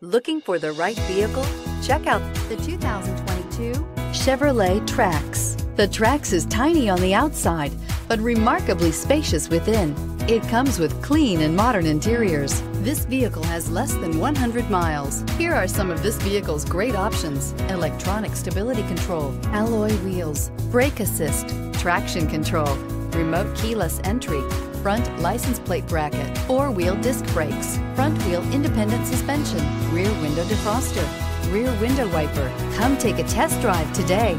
Looking for the right vehicle? Check out the 2022 Chevrolet Trax. The Trax is tiny on the outside, but remarkably spacious within. It comes with clean and modern interiors. This vehicle has less than 100 miles. Here are some of this vehicle's great options. Electronic stability control, alloy wheels, brake assist, traction control, remote keyless entry, front license plate bracket, four-wheel disc brakes, front wheel independent suspension, rear window defroster, rear window wiper. Come take a test drive today.